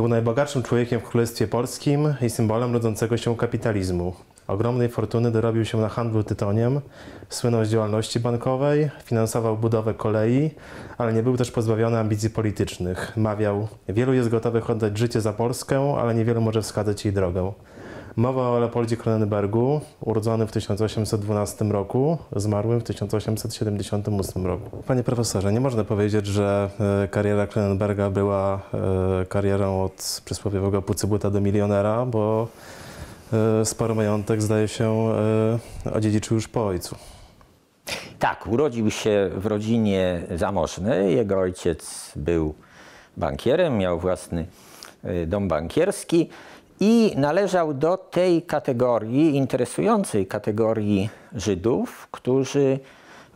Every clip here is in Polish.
Był najbogatszym człowiekiem w Królestwie Polskim i symbolem rodzącego się kapitalizmu. Ogromnej fortuny dorobił się na handlu tytoniem, słynął z działalności bankowej, finansował budowę kolei, ale nie był też pozbawiony ambicji politycznych. Mawiał, wielu jest gotowych oddać życie za Polskę, ale niewielu może wskazać jej drogę. Mowa o Leopoldzie Kronenbergu, urodzonym w 1812 roku, zmarłym w 1878 roku. Panie profesorze, nie można powiedzieć, że e, kariera Kronenberga była e, karierą od przysłowiowego pucybuta do milionera, bo e, spory majątek, zdaje się, odziedziczył już po ojcu. Tak, urodził się w rodzinie zamożnej. Jego ojciec był bankierem, miał własny dom bankierski i należał do tej kategorii, interesującej kategorii Żydów, którzy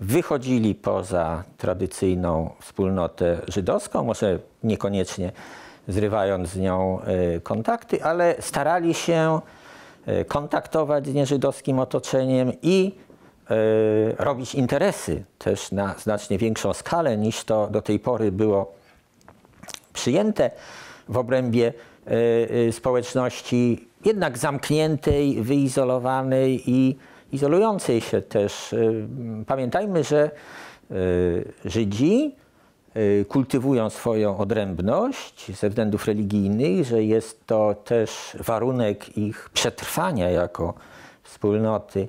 wychodzili poza tradycyjną wspólnotę żydowską, może niekoniecznie zrywając z nią e, kontakty, ale starali się e, kontaktować z nieżydowskim otoczeniem i e, robić interesy też na znacznie większą skalę niż to do tej pory było przyjęte w obrębie społeczności jednak zamkniętej, wyizolowanej i izolującej się też. Y, pamiętajmy, że Żydzi kultywują swoją odrębność ze względów religijnych, że jest to też warunek ich przetrwania jako wspólnoty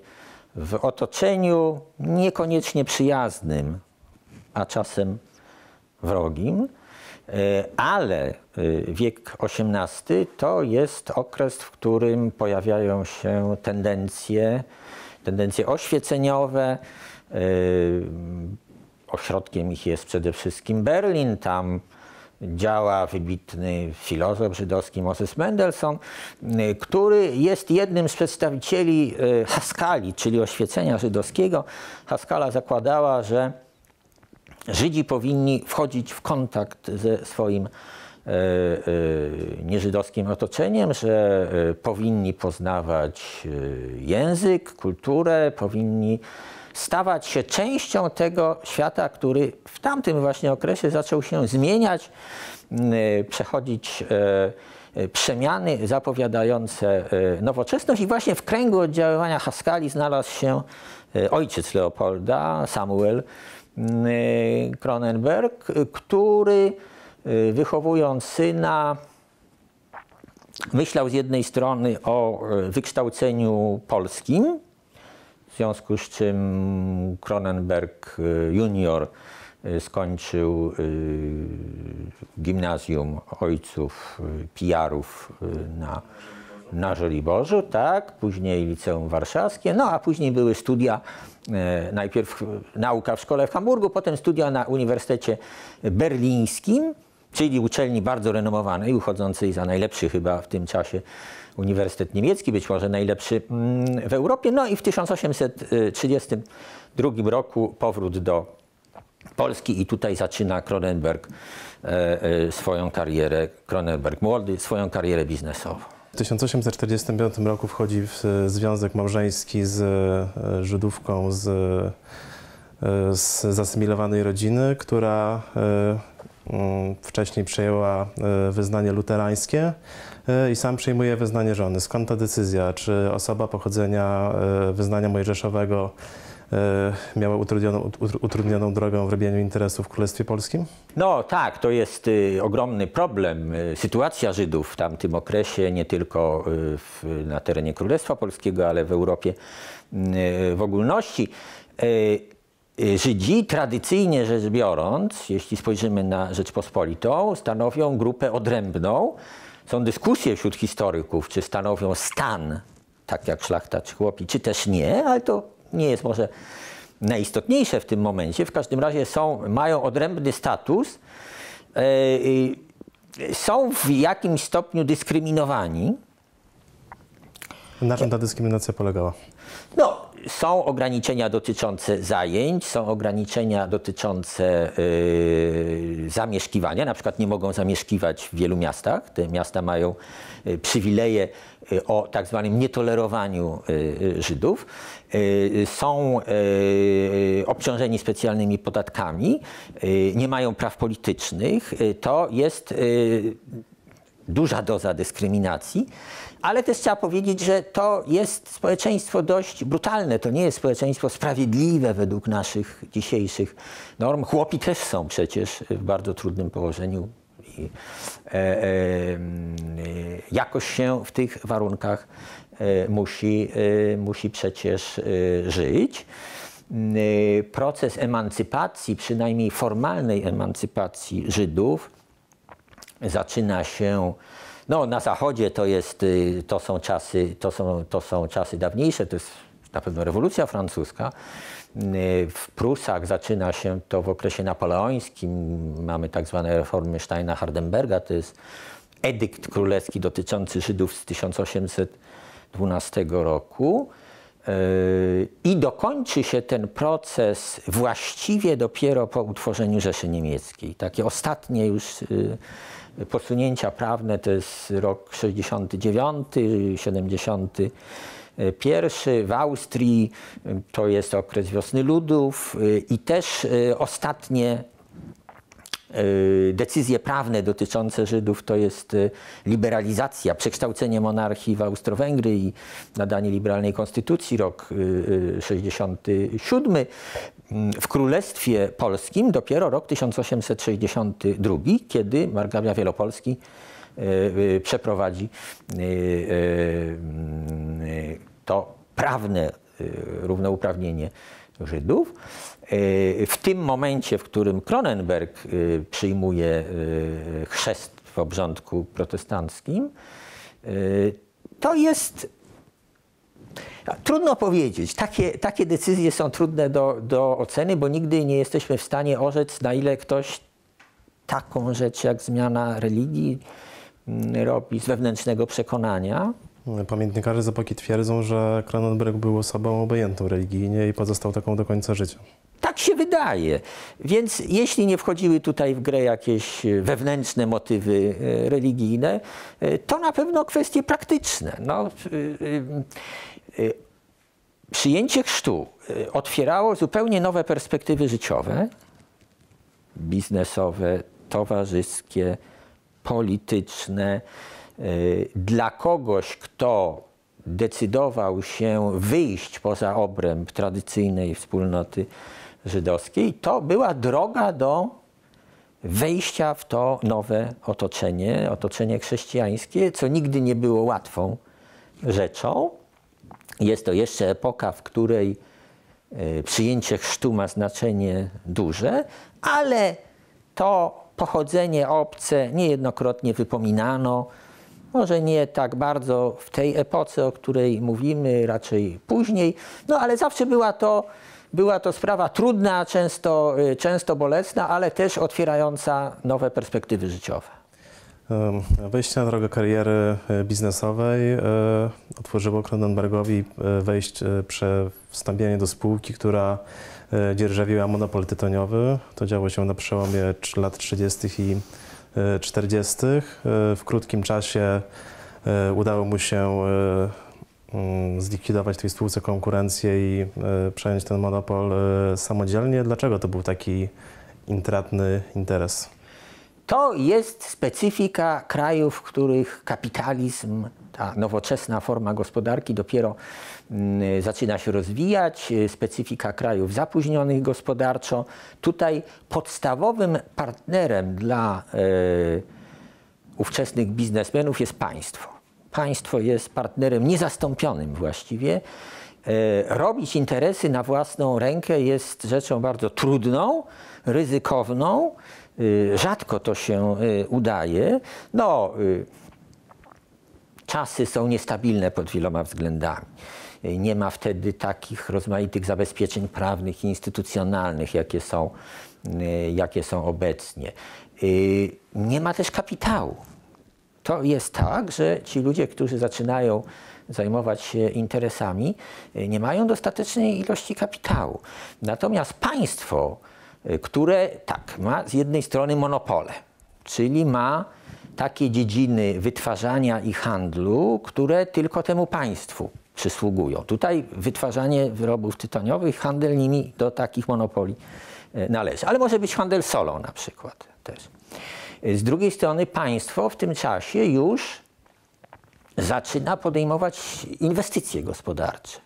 w otoczeniu niekoniecznie przyjaznym, a czasem wrogim. E, ale e, wiek XVIII to jest okres, w którym pojawiają się tendencje, tendencje oświeceniowe. E, ośrodkiem ich jest przede wszystkim Berlin. Tam działa wybitny filozof żydowski Moses Mendelssohn, który jest jednym z przedstawicieli Haskali, czyli oświecenia żydowskiego. Haskala zakładała, że Żydzi powinni wchodzić w kontakt ze swoim e, e, nieżydowskim otoczeniem, że e, powinni poznawać język, kulturę, powinni stawać się częścią tego świata, który w tamtym właśnie okresie zaczął się zmieniać, przechodzić przemiany zapowiadające nowoczesność. I właśnie w kręgu oddziaływania Haskali znalazł się ojciec Leopolda, Samuel, Y, Kronenberg, który y, wychowując syna, myślał z jednej strony o y, wykształceniu polskim, w związku z czym Kronenberg junior skończył gimnazjum ojców Pijarów na, na Żoliborzu, tak, później liceum warszawskie, no a później były studia najpierw nauka w szkole w Hamburgu, potem studia na Uniwersytecie Berlińskim, czyli uczelni bardzo renomowanej, uchodzącej za najlepszy chyba w tym czasie Uniwersytet Niemiecki, być może najlepszy mm, w Europie. No i w 1832 roku powrót do Polski i tutaj zaczyna Kronenberg e, e, swoją karierę, Kronenberg młody, swoją karierę biznesową. W 1845 roku wchodzi w związek małżeński z e, Żydówką z, e, z zasymilowanej rodziny, która e, wcześniej przejęła wyznanie luterańskie i sam przyjmuje wyznanie żony. Skąd ta decyzja? Czy osoba pochodzenia wyznania mojżeszowego E, miała utrudnioną, utrudnioną drogą w robieniu interesów w Królestwie Polskim? No tak, to jest y, ogromny problem. Y, sytuacja Żydów w tamtym okresie, nie tylko y, w, na terenie Królestwa Polskiego, ale w Europie w ogólności. Żydzi, tradycyjnie rzecz biorąc, jeśli spojrzymy na Rzeczpospolitą, stanowią grupę odrębną. Są dyskusje wśród historyków, czy stanowią stan, tak jak szlachta czy chłopi, czy też nie, ale to nie jest może najistotniejsze w tym momencie. W każdym razie są, mają odrębny status, e, są w jakimś stopniu dyskryminowani. Na czym ta dyskryminacja polegała? No, są ograniczenia dotyczące zajęć, są ograniczenia dotyczące yy, zamieszkiwania. Na przykład nie mogą zamieszkiwać w wielu miastach. Te miasta mają yy, przywileje yy, o tak zwanym nietolerowaniu Żydów. Yy, są yy, obciążeni specjalnymi podatkami, nie mają praw politycznych. To jest duża doza dyskryminacji, ale też trzeba powiedzieć, że to jest społeczeństwo dość brutalne. To nie jest społeczeństwo sprawiedliwe według naszych dzisiejszych norm. Chłopi też są przecież w bardzo trudnym położeniu. E, e, jakoś się w tych warunkach e, musi, musi przecież żyć. Proces emancypacji, przynajmniej formalnej emancypacji Żydów, zaczyna się no, na zachodzie to, jest, y, to, są czasy, to, są, to są czasy dawniejsze, to jest na pewno rewolucja francuska. Y, W Prusach zaczyna się to w okresie napoleońskim. Mamy tak zwane reformy Steina Hardenberga, to jest edykt królewski dotyczący Żydów z 1812 roku. Y, I dokończy się ten proces właściwie dopiero po utworzeniu Rzeszy Niemieckiej. Takie ostatnie już y, posunięcia prawne to jest rok 69, 71. W Austrii y, to jest okres wiosny ludów y, i też ostatnie decyzje prawne dotyczące Żydów to jest liberalizacja, przekształcenie monarchii w Austro-Węgry i nadanie liberalnej konstytucji, rok y, y, 67. Mm, W Królestwie Polskim dopiero rok 1862, kiedy Margrabia Wielopolski przeprowadzi y, y, y, to prawne równouprawnienie Żydów. W tym momencie, w którym Kronenberg przyjmuje chrzest w obrządku protestanckim, to jest Trudno powiedzieć. Takie, takie decyzje są trudne do, do oceny, bo nigdy nie jesteśmy w stanie orzec, na ile ktoś taką rzecz jak zmiana religii mm, robi z wewnętrznego przekonania. Pamiętnikarze z epoki twierdzą, że Kronenberg był osobą obojętną religijnie i pozostał taką do końca życia. Tak się wydaje. Więc jeśli nie wchodziły tutaj w grę jakieś e, wewnętrzne motywy e, religijne, e, to na pewno kwestie praktyczne. No, y, przyjęcie chrztu otwierało zupełnie nowe perspektywy życiowe, biznesowe, towarzyskie, polityczne. Y, Dla kogoś, kto decydował się wyjść poza obręb tradycyjnej wspólnoty żydowskiej, to była droga do wejścia w to nowe otoczenie, otoczenie chrześcijańskie, co nigdy nie było łatwą rzeczą. Jest to jeszcze epoka, w której e, przyjęcie chrztu ma znaczenie duże, ale to pochodzenie obce niejednokrotnie wypominano. Może nie tak bardzo w tej epoce, o której mówimy, raczej później, no ale zawsze była to, była to sprawa trudna, często, y, często bolesna, ale też otwierająca nowe perspektywy życiowe. Wejście na drogę kariery e, biznesowej e, otworzyło Kronenbergowi e, wejść, e, prze- wstąpienie do spółki, która dzierżawiła monopol tytoniowy. To działo się na przełomie lat 30. i e, 40. E, W krótkim czasie udało mu się mm, zlikwidować tej spółce konkurencję i przejąć ten monopol samodzielnie. Dlaczego to był taki intratny interes? To jest specyfika krajów, w których kapitalizm, ta nowoczesna forma gospodarki dopiero mm, zaczyna się rozwijać, specyfika krajów zapóźnionych gospodarczo. Tutaj podstawowym partnerem dla e, ówczesnych biznesmenów jest państwo. Państwo jest partnerem niezastąpionym właściwie. E, Robić interesy na własną rękę jest rzeczą bardzo trudną, ryzykowną. Y, Rzadko to się y, udaje. No, y, czasy są niestabilne pod wieloma względami. Nie ma wtedy takich rozmaitych zabezpieczeń prawnych i instytucjonalnych, jakie są, jakie są obecnie. Nie ma też kapitału. To jest tak, że ci ludzie, którzy zaczynają zajmować się interesami, nie mają dostatecznej ilości kapitału. Natomiast państwo, które tak, ma z jednej strony monopole, czyli ma takie dziedziny wytwarzania i handlu, które tylko temu państwu przysługują. Tutaj wytwarzanie wyrobów tytoniowych, handel nimi do takich monopoli e, należy. Ale może być handel solą na przykład też. Z drugiej strony państwo w tym czasie już zaczyna podejmować inwestycje gospodarcze.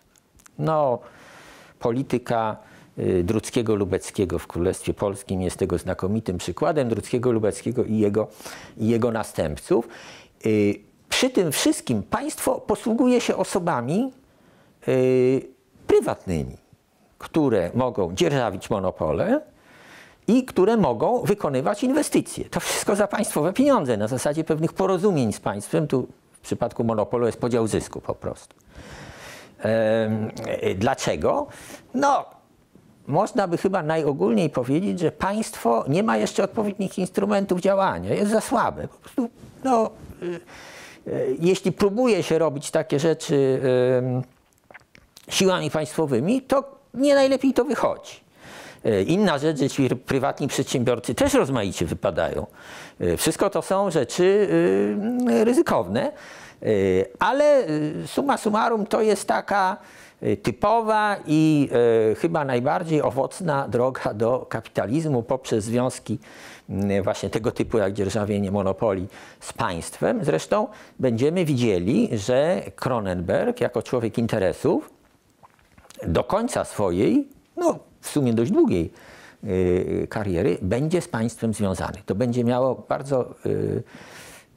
No, polityka y, Druckiego Lubeckiego w Królestwie Polskim jest tego znakomitym przykładem, Druckiego Lubeckiego i jego, i jego następców. Y, przy tym wszystkim państwo posługuje się osobami y, prywatnymi, które mogą dzierżawić monopole i które mogą wykonywać inwestycje. To wszystko za państwowe pieniądze, na zasadzie pewnych porozumień z państwem. Tu w przypadku monopolu jest podział zysku po prostu. Dlaczego? No, można by chyba najogólniej powiedzieć, że państwo nie ma jeszcze odpowiednich instrumentów działania, jest za słabe. Po prostu, no, y, y, jeśli próbuje się robić takie rzeczy siłami państwowymi, to nie najlepiej to wychodzi. Y, inna rzecz, że ci prywatni przedsiębiorcy też rozmaicie wypadają. Wszystko to są rzeczy ryzykowne. Y, ale y, summa summarum to jest taka y, typowa i chyba najbardziej owocna droga do kapitalizmu poprzez związki właśnie tego typu jak dzierżawienie monopoli z państwem. Zresztą będziemy widzieli, że Kronenberg jako człowiek interesów do końca swojej, no w sumie dość długiej kariery będzie z państwem związany. To będzie miało bardzo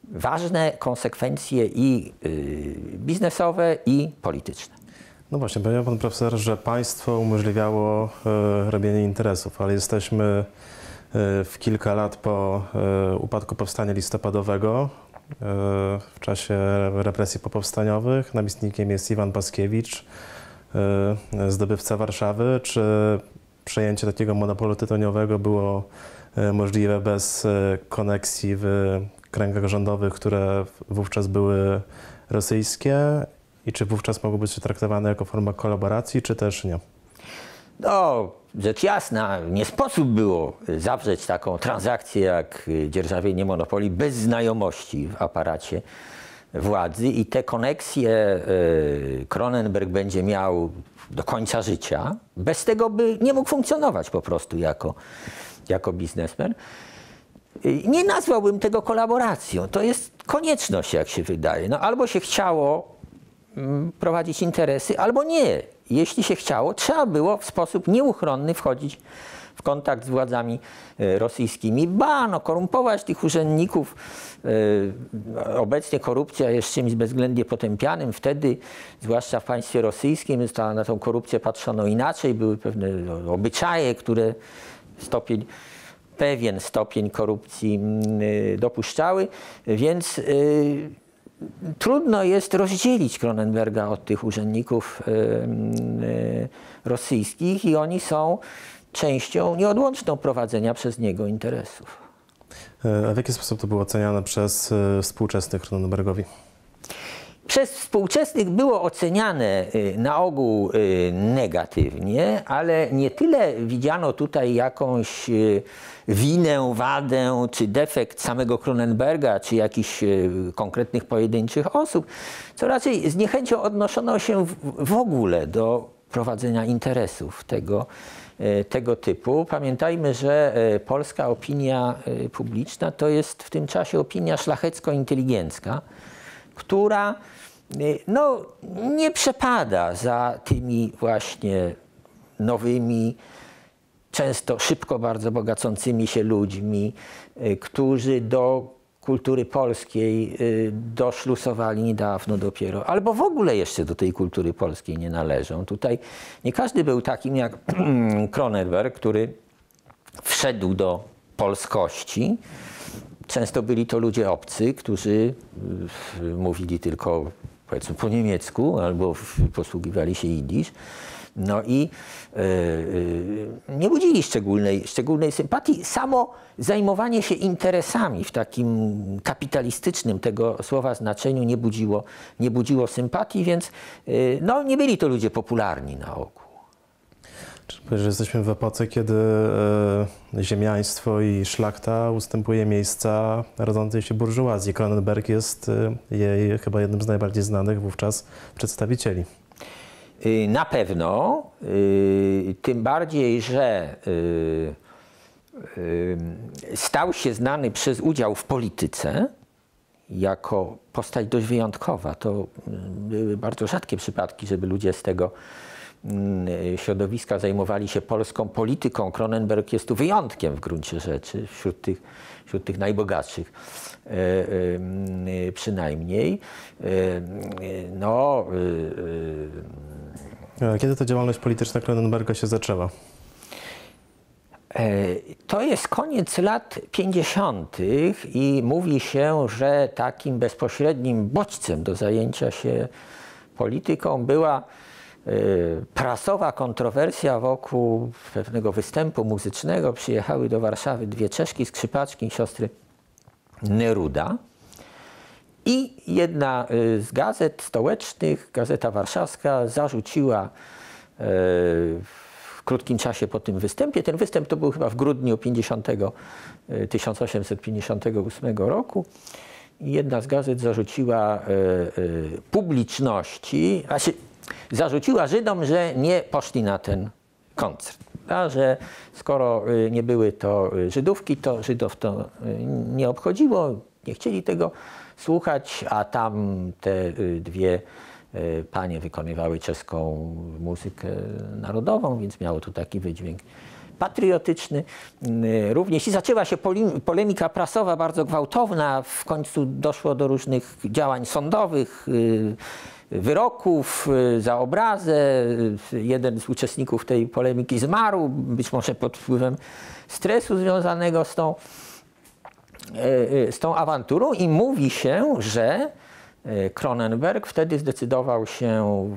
ważne konsekwencje i y, biznesowe, i polityczne. No właśnie, powiedział pan profesor, że państwo umożliwiało y, robienie interesów, ale jesteśmy y, w kilka lat po upadku powstania listopadowego. W czasie represji popowstaniowych namiestnikiem jest Iwan Paskiewicz, zdobywca Warszawy. Czy przejęcie takiego monopolu tytoniowego było możliwe bez koneksji w kręgach rządowych, które wówczas były rosyjskie i czy wówczas mogły być traktowane jako forma kolaboracji, czy też nie? No, rzecz jasna, nie sposób było zawrzeć taką transakcję jak dzierżawienie monopoli bez znajomości w aparacie władzy i te koneksje e, Kronenberg będzie miał do końca życia. Bez tego by nie mógł funkcjonować po prostu jako, jako biznesmen. Nie nazwałbym tego kolaboracją. To jest konieczność, jak się wydaje. No, albo się chciało prowadzić interesy, albo nie. Jeśli się chciało, trzeba było w sposób nieuchronny wchodzić w kontakt z władzami e, rosyjskimi. Ba, no, korumpować tych urzędników. E, obecnie korupcja jest czymś bezwzględnie potępianym. Wtedy, zwłaszcza w państwie rosyjskim, na tą korupcję patrzono inaczej. Były pewne no, obyczaje, które stopień pewien stopień korupcji mm, y, dopuszczały, więc trudno jest rozdzielić Kronenberga od tych urzędników y, rosyjskich i oni są częścią nieodłączną prowadzenia przez niego interesów. E, a w jaki sposób to było oceniane przez e, współczesnych Kronenbergowi? Przez współczesnych było oceniane na ogół negatywnie, ale nie tyle widziano tutaj jakąś winę, wadę czy defekt samego Kronenberga, czy jakichś konkretnych pojedynczych osób, co raczej z niechęcią odnoszono się w ogóle do prowadzenia interesów tego, tego typu. Pamiętajmy, że polska opinia publiczna to jest w tym czasie opinia szlachecko-inteligencka, która no, nie przepada za tymi właśnie nowymi, często szybko bardzo bogacącymi się ludźmi, y, którzy do kultury polskiej y, doszlusowali niedawno dopiero, albo w ogóle jeszcze do tej kultury polskiej nie należą. Tutaj nie każdy był takim jak Kronenberg, który wszedł do polskości. Często byli to ludzie obcy, którzy y, mówili tylko powiedzmy po niemiecku albo posługiwali się jidysz. No i e, e, nie budzili szczególnej, szczególnej sympatii. Samo zajmowanie się interesami w takim kapitalistycznym tego słowa znaczeniu nie budziło, nie budziło sympatii, więc e, no, nie byli to ludzie popularni na ogół. Że jesteśmy w epoce, kiedy e, ziemiaństwo i szlachta ustępuje miejsca rodzącej się burżuazji. Kronenberg jest e, jej chyba jednym z najbardziej znanych wówczas przedstawicieli. Y, na pewno, y, tym bardziej, że y, stał się znany przez udział w polityce jako postać dość wyjątkowa. To były bardzo rzadkie przypadki, żeby ludzie z tego środowiska zajmowali się polską polityką. Kronenberg jest tu wyjątkiem w gruncie rzeczy wśród tych, wśród tych najbogatszych przynajmniej. No, Kiedy ta działalność polityczna Kronenberga się zaczęła? E, to jest koniec lat 50. i mówi się, że takim bezpośrednim bodźcem do zajęcia się polityką była e, prasowa kontrowersja wokół pewnego występu muzycznego. Przyjechały do Warszawy dwie czeszki skrzypaczki, siostry Neruda. I jedna e, z gazet stołecznych, Gazeta Warszawska, zarzuciła w krótkim czasie po tym występie. Ten występ to był chyba w grudniu 50, 1858 roku. Jedna z gazet zarzuciła publiczności, znaczy zarzuciła Żydom, że nie poszli na ten koncert. A że skoro e, nie były to Żydówki, to Żydów to nie obchodziło, nie chcieli tego słuchać, a tam te dwie panie wykonywały czeską muzykę narodową, więc miało to taki wydźwięk patriotyczny. Również i zaczęła się polemika prasowa bardzo gwałtowna. W końcu doszło do różnych działań sądowych, wyroków za obrazę. Jeden z uczestników tej polemiki zmarł, być może pod wpływem stresu związanego z tą, z tą awanturą i mówi się, że Kronenberg wtedy zdecydował się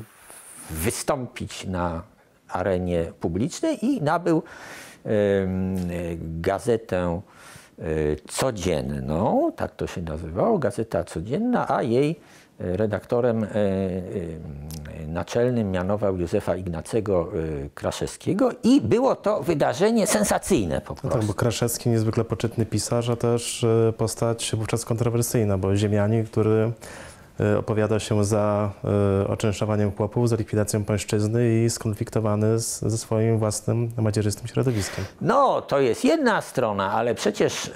wystąpić na arenie publicznej i nabył gazetę codzienną, tak to się nazywało, Gazeta Codzienna, a jej redaktorem e, naczelnym mianował Józefa Ignacego Kraszewskiego i było to wydarzenie sensacyjne po prostu. No tak, bo Kraszewski niezwykle poczytny pisarz, a też postać wówczas kontrowersyjna, bo ziemianin, który E, opowiada się za e, oczęszczowaniem chłopów, za likwidacją pańszczyzny i skonfliktowany z, ze swoim własnym macierzystym środowiskiem. No, to jest jedna strona, ale przecież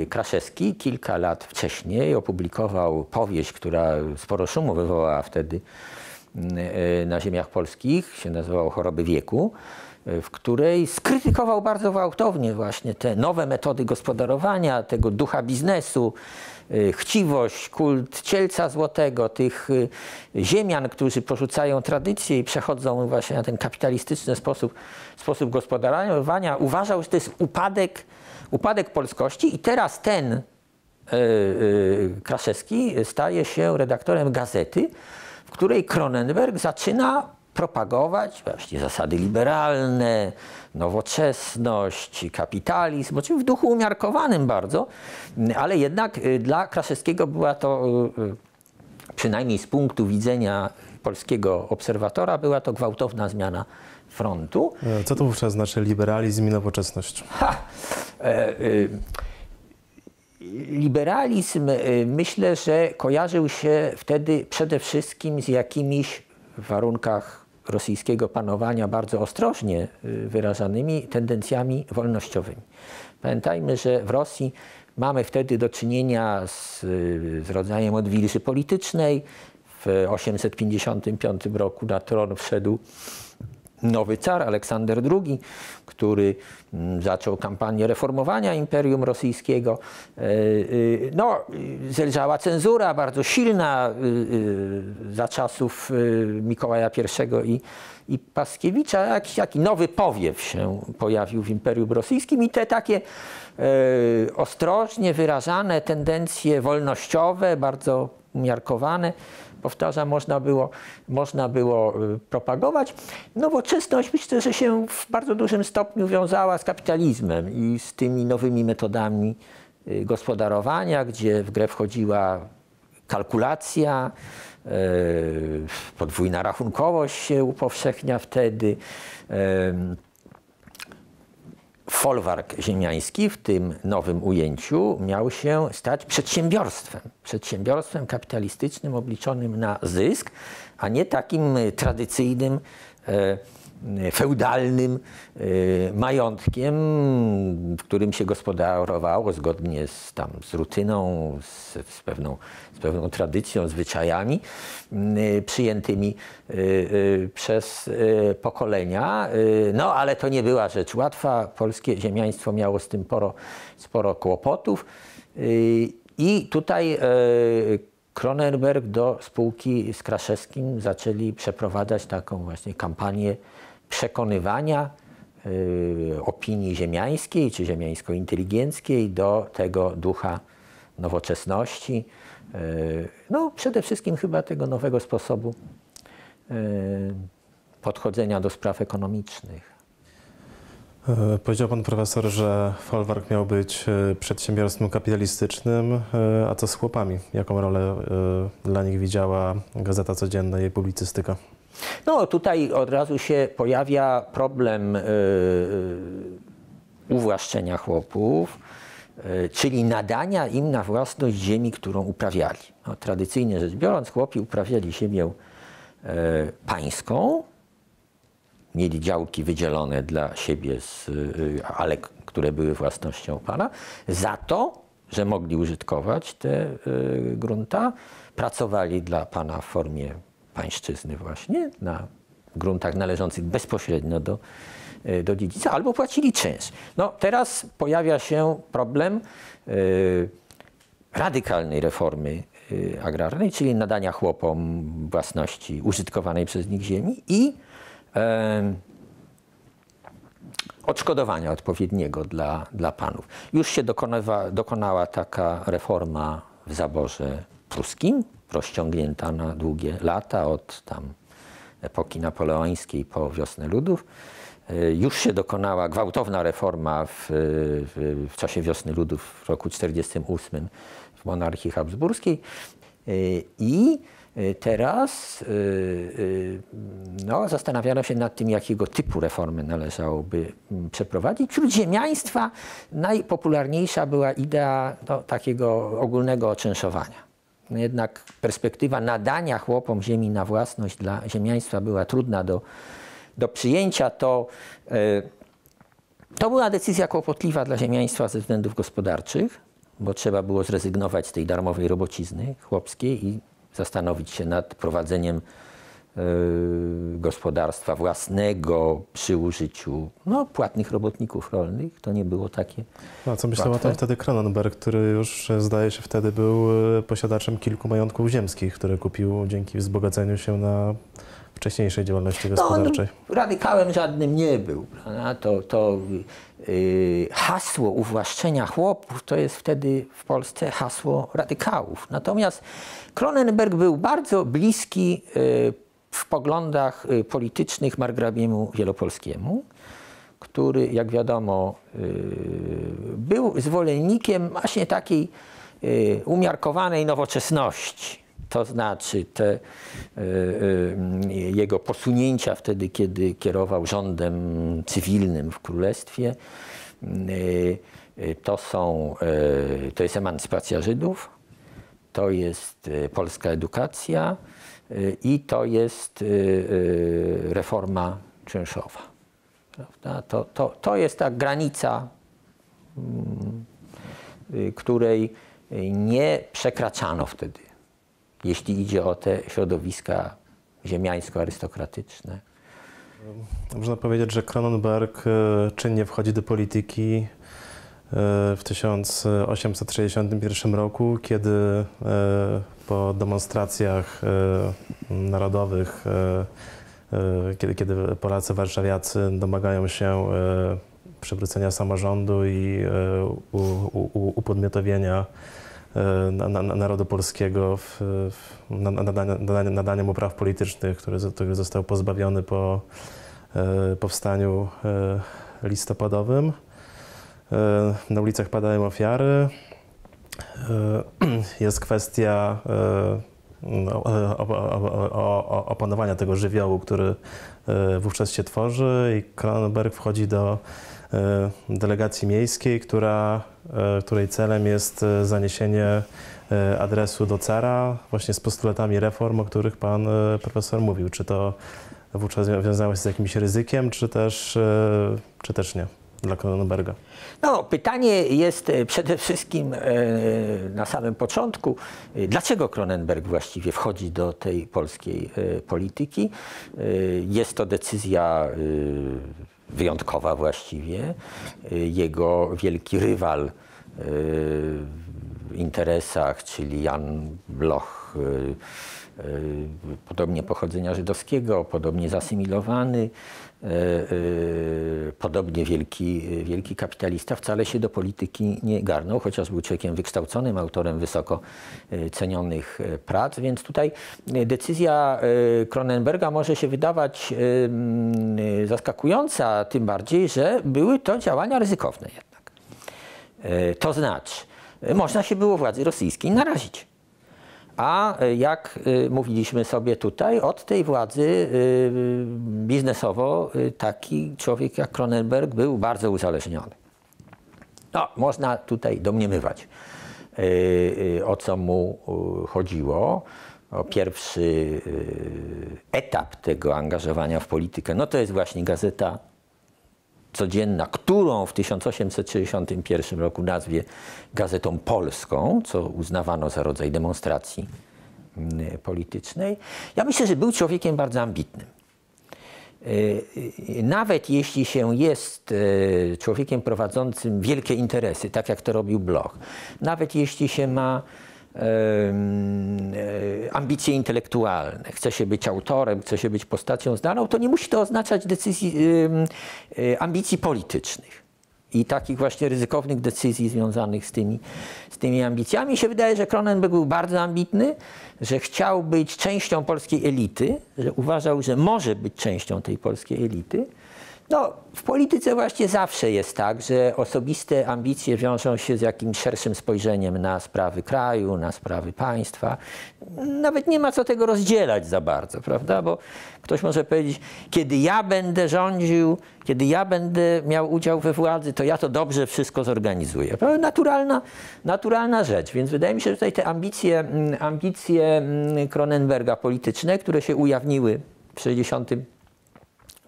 e, Kraszewski kilka lat wcześniej opublikował powieść, która sporo szumu wywołała wtedy na ziemiach polskich, się nazywało Choroby wieku w której skrytykował bardzo gwałtownie właśnie te nowe metody gospodarowania, tego ducha biznesu, chciwość, kult cielca złotego, tych y, ziemian, którzy porzucają tradycję i przechodzą właśnie na ten kapitalistyczny sposób, sposób gospodarowania, uważał, że to jest upadek, upadek polskości. I teraz ten yy, Kraszewski staje się redaktorem gazety, w której Kronenberg zaczyna propagować właśnie zasady liberalne, nowoczesność, kapitalizm, oczywiście w duchu umiarkowanym bardzo, ale jednak y, dla Kraszewskiego była to, y, y, przynajmniej z punktu widzenia polskiego obserwatora, była to gwałtowna zmiana frontu. E, co to wówczas znaczy liberalizm i nowoczesność? Ha, e, liberalizm myślę, że kojarzył się wtedy przede wszystkim z jakimiś w warunkach rosyjskiego panowania bardzo ostrożnie y, wyrażanymi tendencjami wolnościowymi. Pamiętajmy, że w Rosji mamy wtedy do czynienia z, y, z rodzajem odwilży politycznej. W 855 roku na tron wszedł nowy car, Aleksander II, który mm, zaczął kampanię reformowania Imperium Rosyjskiego. E, e, no, zelżała cenzura bardzo silna e, za czasów Mikołaja I i, i Paskiewicza. Jakiś taki nowy powiew się pojawił w Imperium Rosyjskim i te takie ostrożnie wyrażane tendencje wolnościowe, bardzo umiarkowane, powtarzam, można było, można było y, propagować. Nowoczesność myślę, że się w bardzo dużym stopniu wiązała z kapitalizmem i z tymi nowymi metodami y, gospodarowania, gdzie w grę wchodziła kalkulacja, y, podwójna rachunkowość się upowszechnia wtedy folwark ziemiański w tym nowym ujęciu miał się stać przedsiębiorstwem. Przedsiębiorstwem kapitalistycznym obliczonym na zysk, a nie takim tradycyjnym e, feudalnym majątkiem, w którym się gospodarowało zgodnie z, tam, z rutyną, z, z, pewną, z pewną tradycją, zwyczajami przyjętymi przez pokolenia. No ale to nie była rzecz łatwa. Polskie ziemiaństwo miało z tym sporo, sporo kłopotów. I tutaj Kronenberg do spółki z Kraszewskim zaczęli przeprowadzać taką właśnie kampanię przekonywania y, opinii ziemiańskiej czy ziemiańsko-inteligenckiej do tego ducha nowoczesności. Y, no przede wszystkim chyba tego nowego sposobu y, podchodzenia do spraw ekonomicznych. E, powiedział pan profesor, że folwark miał być e, przedsiębiorstwem kapitalistycznym, e, a co z chłopami? Jaką rolę dla nich widziała Gazeta Codzienna i publicystyka? No tutaj od razu się pojawia problem uwłaszczenia chłopów, czyli nadania im na własność ziemi, którą uprawiali. No, tradycyjnie rzecz biorąc, chłopi uprawiali ziemię pańską, mieli działki wydzielone dla siebie, z, ale które były własnością pana, za to, że mogli użytkować te grunta, pracowali dla pana w formie pańszczyzny właśnie, na gruntach należących bezpośrednio do, y, do dziedzica, albo płacili czynsz. No teraz pojawia się problem y, radykalnej reformy y, agrarnej, czyli nadania chłopom własności użytkowanej przez nich ziemi i odszkodowania odpowiedniego dla, dla panów. Już się dokonywa, dokonała taka reforma w zaborze pruskim, rozciągnięta na długie lata, od tam epoki napoleońskiej po wiosnę ludów. E, już się dokonała gwałtowna reforma w, w, w czasie wiosny ludów w roku 1948 w monarchii habsburskiej e, i Y, teraz y, y, no, zastanawiano się nad tym, jakiego typu reformy należałoby mm, przeprowadzić. Wśród ziemiaństwa najpopularniejsza była idea no, takiego ogólnego oczęszowania. No, jednak perspektywa nadania chłopom ziemi na własność dla ziemiaństwa była trudna do, do przyjęcia. To, to była decyzja kłopotliwa dla ziemiaństwa ze względów gospodarczych, bo trzeba było zrezygnować z tej darmowej robocizny chłopskiej i zastanowić się nad prowadzeniem e, gospodarstwa własnego przy użyciu no, płatnych robotników rolnych. To nie było takie. No, a co myślał o tym wtedy Kronenberg, który już zdaje się wtedy był e, posiadaczem kilku majątków ziemskich, które kupił dzięki wzbogaceniu się na wcześniejszej działalności gospodarczej? No, radykałem żadnym nie był. To, to yy, hasło uwłaszczenia chłopów to jest wtedy w Polsce hasło radykałów. Natomiast Kronenberg był bardzo bliski yy, w poglądach yy, politycznych margrabiemu wielopolskiemu, który, jak wiadomo, yy, był zwolennikiem właśnie takiej yy, umiarkowanej nowoczesności. To znaczy te jego posunięcia wtedy, kiedy kierował rządem cywilnym w królestwie, to, są, to jest emancypacja Żydów, to jest polska edukacja i to jest reforma czynszowa. To, to, to jest ta granica, mm, której nie przekraczano wtedy jeśli idzie o te środowiska ziemiańsko-arystokratyczne. Można powiedzieć, że Kronenberg czynnie wchodzi do polityki w 1861 roku, kiedy po demonstracjach narodowych, kiedy, kiedy Polacy warszawiacy domagają się przywrócenia samorządu i upodmiotowienia E, na, na, narodu polskiego w, w nadanie, nadanie mu praw politycznych, który, który został pozbawiony po e, powstaniu e, listopadowym. Na ulicach padają ofiary. Jest kwestia no, opanowania tego żywiołu, który wówczas się tworzy i Kronenberg wchodzi do delegacji miejskiej, która E, której celem jest e, zaniesienie e, adresu do cara właśnie z postulatami reform, o których pan profesor mówił. Czy to wówczas wiązały się z jakimś ryzykiem, czy też, e, czy też nie dla Kronenberga? No, pytanie jest e, przede wszystkim e, na samym początku, e, dlaczego Kronenberg właściwie wchodzi do tej polskiej polityki? Jest to decyzja wyjątkowa właściwie. Jego wielki rywal w interesach, czyli Jan Bloch, podobnie pochodzenia żydowskiego, podobnie zasymilowany, podobnie wielki, wielki kapitalista wcale się do polityki nie garnął, chociaż był człowiekiem wykształconym, autorem wysoko e, cenionych prac, więc tutaj decyzja Kronenberga może się wydawać zaskakująca, tym bardziej, że były to działania ryzykowne jednak. To znaczy, można się było władzy rosyjskiej narazić. A e, jak e, mówiliśmy sobie tutaj, od tej władzy e, biznesowo taki człowiek jak Kronenberg był bardzo uzależniony. No, można tutaj domniemywać, o co mu chodziło. O pierwszy etap tego angażowania w politykę, no to jest właśnie gazeta codzienna, którą w 1861 roku nazwie Gazetą Polską, co uznawano za rodzaj demonstracji mm, politycznej. Ja myślę, że był człowiekiem bardzo ambitnym. E, e, nawet jeśli się jest e, człowiekiem prowadzącym wielkie interesy, tak jak to robił Bloch, nawet jeśli się ma ambicje intelektualne, chce się być autorem, chce się być postacią znaną, to nie musi to oznaczać decyzji, e, ambicji politycznych i takich właśnie ryzykownych decyzji związanych z tymi, z tymi ambicjami. Mi się wydaje, że Cronenberg był bardzo ambitny, że chciał być częścią polskiej elity, że uważał, że może być częścią tej polskiej elity. No, w polityce właśnie zawsze jest tak, że osobiste ambicje wiążą się z jakimś szerszym spojrzeniem na sprawy kraju, na sprawy państwa. Nawet nie ma co tego rozdzielać za bardzo, prawda? Bo ktoś może powiedzieć, kiedy ja będę rządził, kiedy ja będę miał udział we władzy, to ja to dobrze wszystko zorganizuję. Naturalna, naturalna rzecz. Więc wydaje mi się, że tutaj te ambicje, mm, ambicje mm, Kronenberga polityczne, które się ujawniły w 60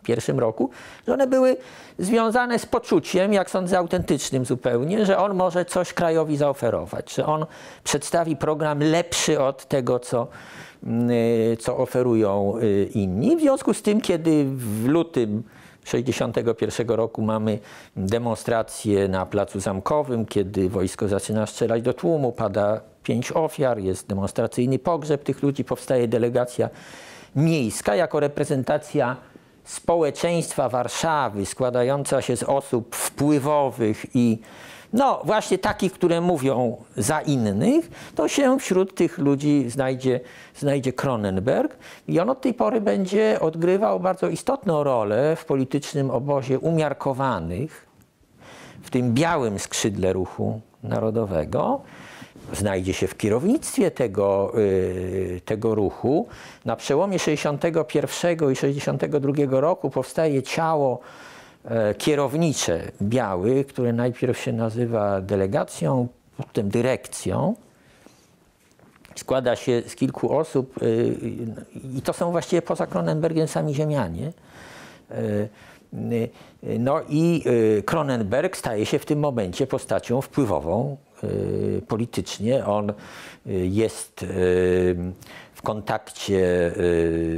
pierwszym roku, że one były związane z poczuciem, jak sądzę, autentycznym zupełnie, że on może coś krajowi zaoferować, że on przedstawi program lepszy od tego, co, mm, y, co oferują y, inni. W związku z tym, kiedy w lutym 1961 roku mamy demonstrację na Placu Zamkowym, kiedy wojsko zaczyna strzelać do tłumu, pada pięć ofiar, jest demonstracyjny pogrzeb tych ludzi, powstaje delegacja miejska jako reprezentacja społeczeństwa Warszawy składająca się z osób wpływowych i no właśnie takich, które mówią za innych, to się wśród tych ludzi znajdzie, znajdzie Kronenberg i on od tej pory będzie odgrywał bardzo istotną rolę w politycznym obozie umiarkowanych, w tym białym skrzydle ruchu narodowego znajdzie się w kierownictwie tego, y, tego ruchu. Na przełomie 61 i 62 roku powstaje ciało e, kierownicze białych, które najpierw się nazywa delegacją, potem dyrekcją. Składa się z kilku osób y, i to są właściwie poza Kronenbergiem sami ziemianie. E, y, no i Kronenberg staje się w tym momencie postacią wpływową politycznie. On y, jest y, w kontakcie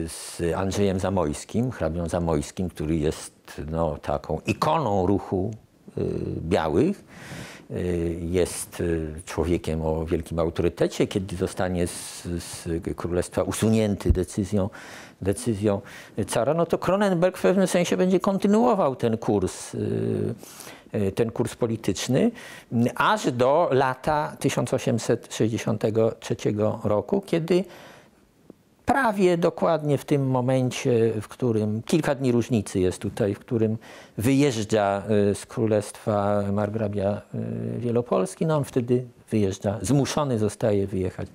z Andrzejem Zamojskim, hrabią Zamojskim, który jest no, taką ikoną ruchu białych. Jest człowiekiem o wielkim autorytecie. Kiedy zostanie z, z królestwa usunięty decyzją, decyzją cara, no to Kronenberg w pewnym sensie będzie kontynuował ten kurs ten kurs polityczny, aż do lata 1863 roku, kiedy prawie dokładnie w tym momencie, w którym kilka dni różnicy jest tutaj, w którym wyjeżdża e, z Królestwa Margrabia e, Wielopolski, no on wtedy wyjeżdża, zmuszony zostaje wyjechać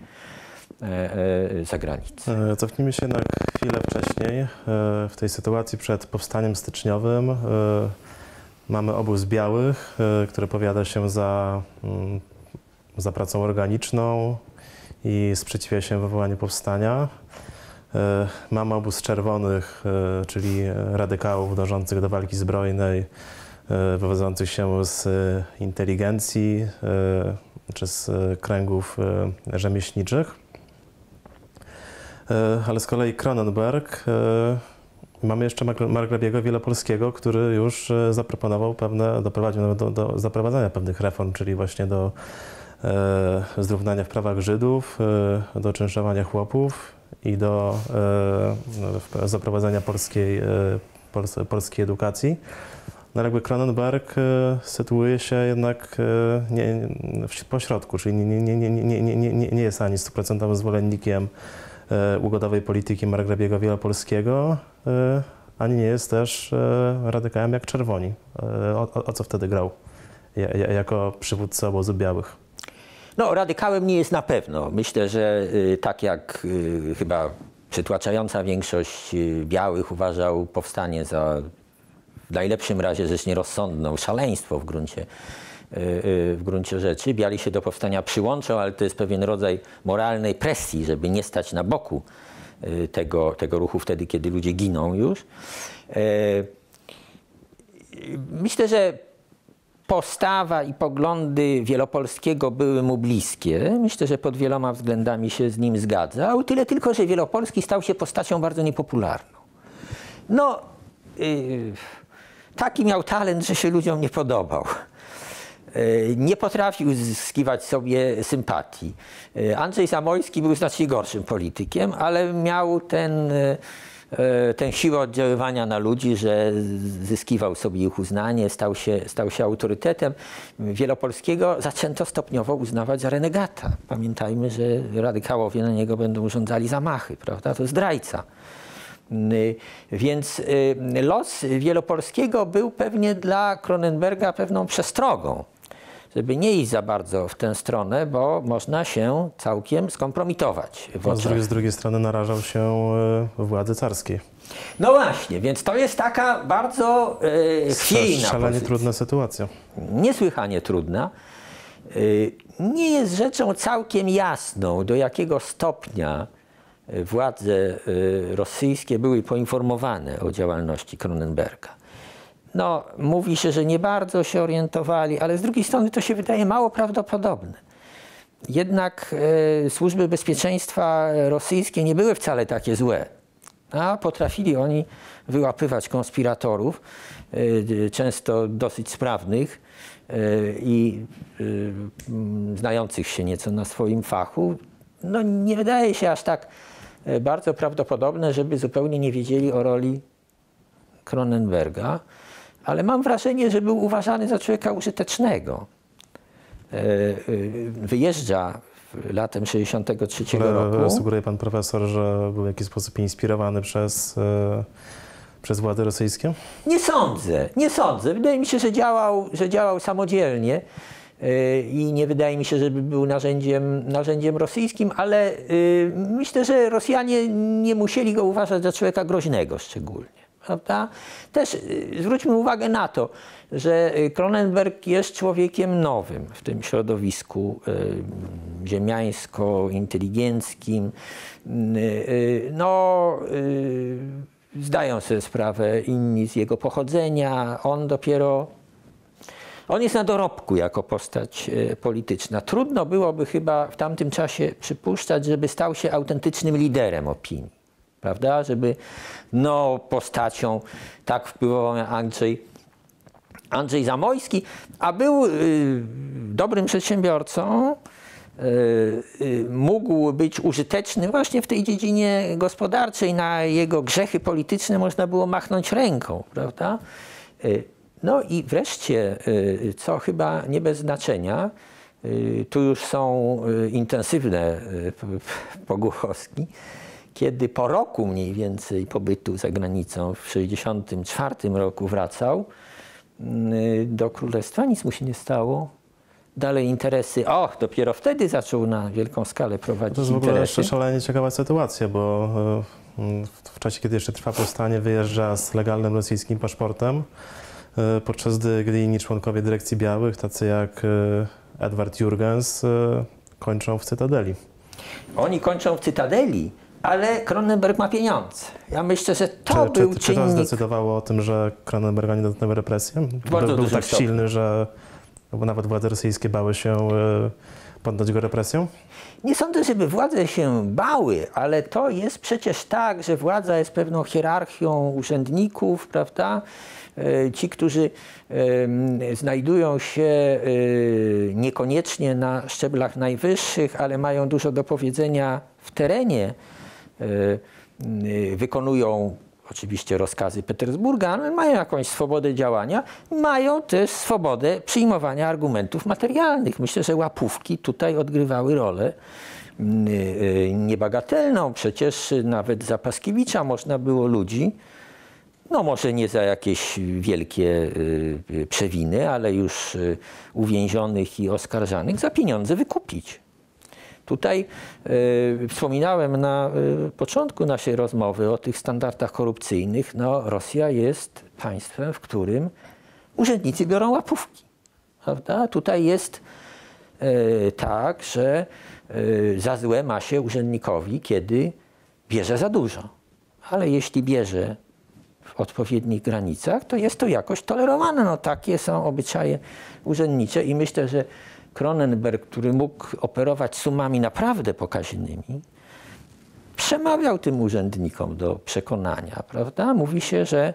za granicę. Cofnijmy się na chwilę wcześniej, w tej sytuacji przed powstaniem styczniowym. Mamy obóz białych, e, który powiada się za, mm, za pracą organiczną i sprzeciwia się wywołaniu powstania. E, Mamy obóz czerwonych, e, czyli radykałów dążących do walki zbrojnej, wywodzących się z inteligencji czy z kręgów rzemieślniczych. Ale z kolei Kronenberg, mamy jeszcze Marg- Margrabiego Wielopolskiego, który już e, zaproponował pewne, doprowadził do, do zaprowadzenia pewnych reform, czyli właśnie do e, zrównania w prawach Żydów, e, do czynszowania chłopów i do e, zaprowadzenia polskiej, e, pols, polskiej edukacji. No jakby Kronenberg e, sytuuje się jednak nie, w pośrodku, czyli nie, nie, nie, nie, nie, nie, nie, jest ani stuprocentowym zwolennikiem ugodowej polityki Margrabiego Wielopolskiego, e, ani nie jest też e, radykałem jak Czerwoni. E, O, o, co wtedy grał ja, ja, jako przywódca obozu białych? No, radykałem nie jest na pewno. Myślę, że y, tak jak y, chyba przytłaczająca większość y, białych uważał powstanie za w najlepszym razie rzecz nierozsądną, szaleństwo w gruncie, w gruncie rzeczy. Biali się do powstania przyłączą, ale to jest pewien rodzaj moralnej presji, żeby nie stać na boku y, tego, tego ruchu wtedy, kiedy ludzie giną już. Myślę, że postawa i poglądy Wielopolskiego były mu bliskie. Myślę, że pod wieloma względami się z nim zgadza. O tyle tylko, że Wielopolski stał się postacią bardzo niepopularną. No, yy, taki miał talent, że się ludziom nie podobał. Yy, Nie potrafił zyskiwać sobie sympatii. Yy, Andrzej Zamojski był znacznie gorszym politykiem, ale miał ten, yy, tę siłę oddziaływania na ludzi, że zyskiwał sobie ich uznanie, stał się, stał się autorytetem. Wielopolskiego zaczęto stopniowo uznawać za renegata. Pamiętajmy, że radykałowie na niego będą urządzali zamachy, prawda? To zdrajca. Y, Więc y, los Wielopolskiego był pewnie dla Kronenberga pewną przestrogą, żeby nie iść za bardzo w tę stronę, bo można się całkiem skompromitować w No, z, oczach. drugiej, z drugiej strony narażał się e, władzy carskiej. No właśnie, więc to jest taka bardzo y, chwiejna Szalenie pozycja. trudna sytuacja. niesłychanie trudna. Y, Nie jest rzeczą całkiem jasną, do jakiego stopnia władze rosyjskie były poinformowane o działalności Kronenberga. No, mówi się, że nie bardzo się orientowali, ale z drugiej strony to się wydaje mało prawdopodobne. Jednak e, służby bezpieczeństwa rosyjskie nie były wcale takie złe. A potrafili oni wyłapywać konspiratorów, e, często dosyć sprawnych e, i znających się nieco na swoim fachu. No, nie wydaje się aż tak bardzo prawdopodobne, żeby zupełnie nie wiedzieli o roli Kronenberga, ale mam wrażenie, że był uważany za człowieka użytecznego. E, e, Wyjeżdża latem 63 Ale roku. sugeruje pan profesor, że był w jakiś sposób inspirowany przez, e, przez władze rosyjskie? Nie sądzę, nie sądzę. Wydaje mi się, że działał, że działał samodzielnie i nie wydaje mi się, żeby był narzędziem, narzędziem rosyjskim, ale myślę, że Rosjanie nie musieli go uważać za człowieka groźnego szczególnie. Prawda? Też e, zwróćmy uwagę na to, że e, Kronenberg jest człowiekiem nowym w tym środowisku e, ziemiańsko-inteligenckim. Mm, No, zdają sobie sprawę inni z jego pochodzenia. On dopiero. On jest na dorobku jako postać polityczna. Trudno byłoby chyba w tamtym czasie przypuszczać, żeby stał się autentycznym liderem opinii. Prawda? Żeby no, postacią tak wpływową jak Andrzej, Andrzej Zamojski, a był y, dobrym przedsiębiorcą, y, y, mógł być użyteczny właśnie w tej dziedzinie gospodarczej. Na jego grzechy polityczne można było machnąć ręką, prawda? Y, No i wreszcie, co chyba nie bez znaczenia, tu już są intensywne pogłoski, kiedy po roku mniej więcej pobytu za granicą, w 1964 roku wracał y, do królestwa, nic mu się nie stało. Dalej interesy. O, dopiero wtedy zaczął na wielką skalę To prowadzić jest w ogóle jeszcze szalenie ciekawa sytuacja, bo e, w- czasie, kiedy jeszcze trwa powstanie, wyjeżdża z legalnym rosyjskim paszportem, e, podczas gdy, inni członkowie dyrekcji białych, tacy jak e, Edward Jurgens, kończą w Cytadeli. Oni kończą w Cytadeli, ale Kronenberg ma pieniądze. Ja myślę, że to czy, był czy, czy to czynnik... zdecydowało o tym, że Kronenberga nie dotknęły represje? bardzo Był dużym tak stopniu. silny, że bo nawet władze rosyjskie bały się e, poddać go represjom? Nie sądzę, żeby władze się bały, ale to jest przecież tak, że władza jest pewną hierarchią urzędników, prawda? E, Ci, którzy znajdują się e, niekoniecznie na szczeblach najwyższych, ale mają dużo do powiedzenia w terenie, wykonują oczywiście rozkazy Petersburga, ale mają jakąś swobodę działania, mają też swobodę przyjmowania argumentów materialnych. Myślę, że łapówki tutaj odgrywały rolę y, niebagatelną. Przecież nawet za Paskiewicza można było ludzi, no może nie za jakieś wielkie y, y, przewiny, ale już y, uwięzionych i oskarżanych za pieniądze wykupić. Tutaj y, wspominałem na y, początku naszej rozmowy o tych standardach korupcyjnych. No, Rosja jest państwem, w którym urzędnicy biorą łapówki. Prawda? Tutaj jest y, tak, że za złe ma się urzędnikowi, kiedy bierze za dużo. Ale jeśli bierze w odpowiednich granicach, to jest to jakoś tolerowane. No, takie są obyczaje urzędnicze i myślę, że Kronenberg, który mógł operować sumami naprawdę pokaźnymi, przemawiał tym urzędnikom do przekonania, prawda? Mówi się, że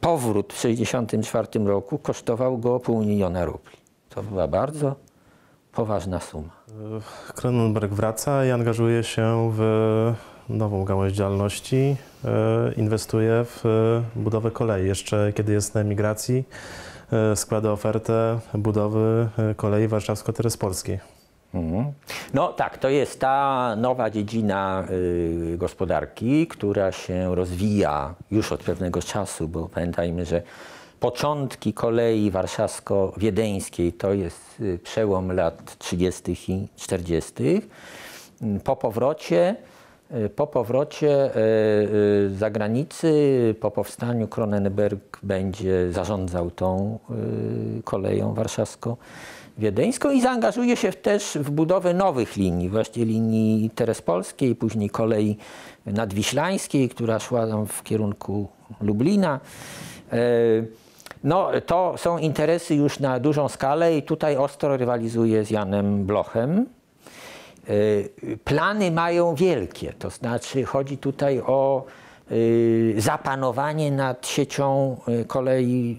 powrót w 1964 roku kosztował go pół miliona rubli. To była bardzo poważna suma. Kronenberg wraca i angażuje się w nową gałąź działalności. e, Inwestuje w e, budowę kolei. Jeszcze kiedy jest na emigracji, e, składa ofertę budowy e, kolei warszawsko-teresporskiej. Mhm. No tak, to jest ta nowa dziedzina y, gospodarki, która się rozwija już od pewnego czasu, bo pamiętajmy, że początki kolei warszawsko-wiedeńskiej to jest y, przełom lat 30. i 40. Mm, Po powrocie, po powrocie y, y, z zagranicy, po powstaniu Kronenberg będzie zarządzał tą koleją warszawsko-wiedeńską i zaangażuje się też w budowę nowych linii, właśnie linii terespolskiej, później kolei nadwiślańskiej, która szła tam w kierunku Lublina. No, to są interesy już na dużą skalę i tutaj ostro rywalizuje z Janem Blochem. Y, Plany mają wielkie, to znaczy chodzi tutaj o y, zapanowanie nad siecią y, kolei,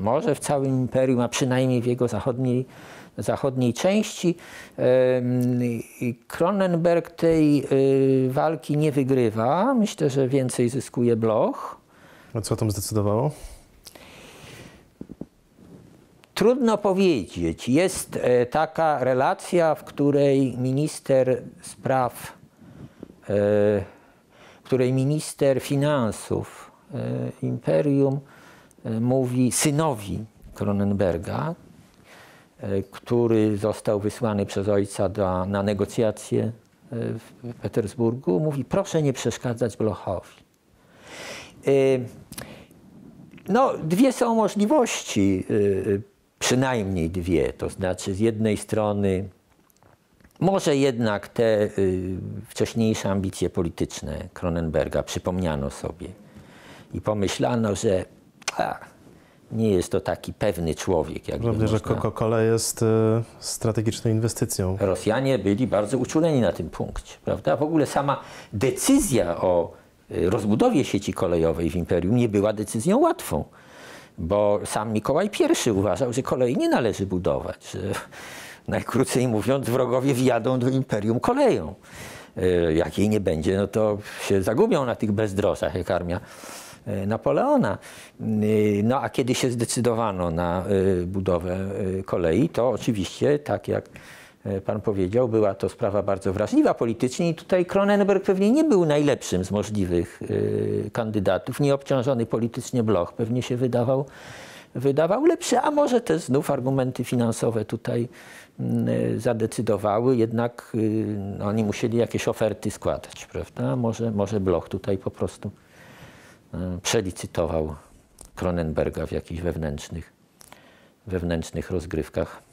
może w całym imperium, a przynajmniej w jego zachodniej, zachodniej części. Kronenberg tej walki nie wygrywa. Myślę, że więcej zyskuje Bloch. A co o tym zdecydowało? Trudno powiedzieć. Jest e, taka relacja, w której minister spraw, e, w której minister finansów e, imperium mówi synowi Kronenberga, który został wysłany przez ojca do, na negocjacje w Petersburgu, mówi proszę nie przeszkadzać Blochowi. No, dwie są możliwości, przynajmniej dwie. To znaczy, z jednej strony, może jednak te y, wcześniejsze ambicje polityczne Kronenberga przypomniano sobie i pomyślano, że a, nie jest to taki pewny człowiek, jak Prawda, że Coca-Cola jest e, strategiczną inwestycją. Rosjanie byli bardzo uczuleni na tym punkcie, prawda? W ogóle sama decyzja o y, rozbudowie sieci kolejowej w imperium nie była decyzją łatwą, bo sam Mikołaj I uważał, że kolei nie należy budować, że najkrócej mówiąc wrogowie wjadą do imperium koleją. Y, Jak jej nie będzie, no to się zagubią na tych bezdrożach, jak armia y, Napoleona. Y, No a kiedy się zdecydowano na budowę kolei, to oczywiście, tak jak pan powiedział, była to sprawa bardzo wrażliwa politycznie i tutaj Kronenberg pewnie nie był najlepszym z możliwych y, kandydatów. Nieobciążony politycznie Bloch pewnie się wydawał, wydawał lepszy, a może też znów argumenty finansowe tutaj y, zadecydowały, jednak no, oni musieli jakieś oferty składać, prawda? Może, może Bloch tutaj po prostu przelicytował Kronenberga w jakichś wewnętrznych, wewnętrznych rozgrywkach.